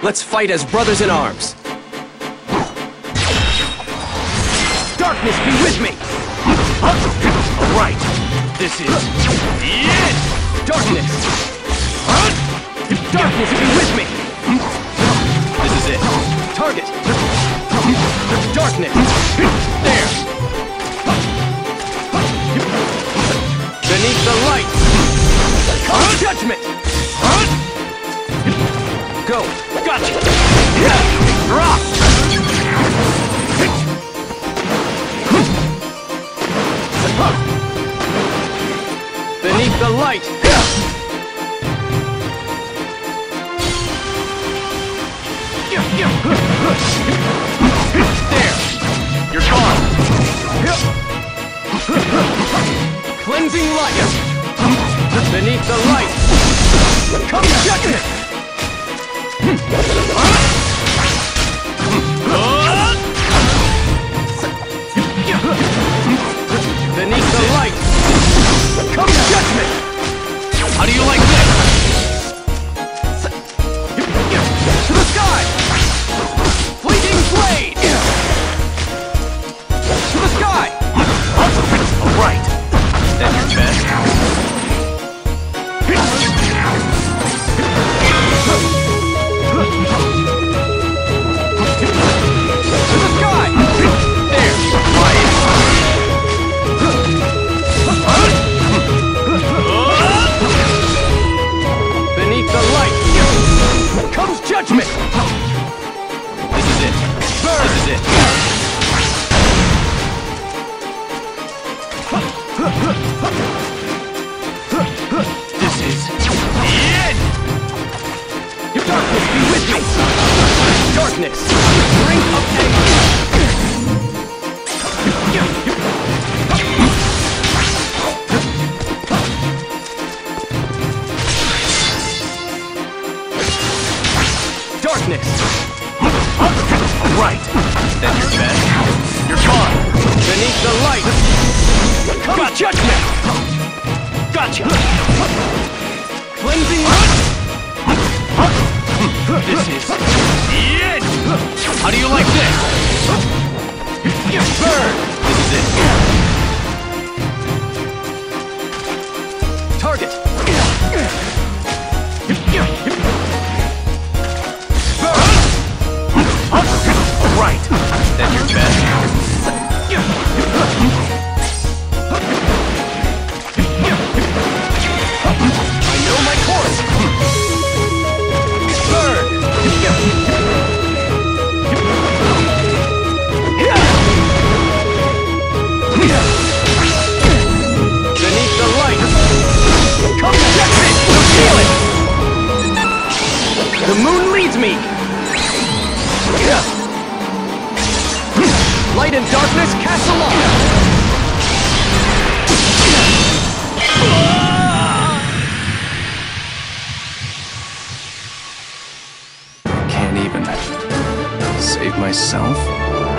Let's fight as brothers in arms. Darkness be with me! Right. This is it. Darkness! Darkness be with me! This is it. Target! Darkness! There! Beneath the light! Judgment! Go! Beneath the light! There! You're. Cleansing light! Beneath the light! Come judgment! Beneath Darkness! Bring up anger! Darkness! Right. Then your best. You're gone. Beneath the light! Come judgment! Gotcha. Cleansing! This is Burn! This is it. Light and darkness cast along! Can't even save myself?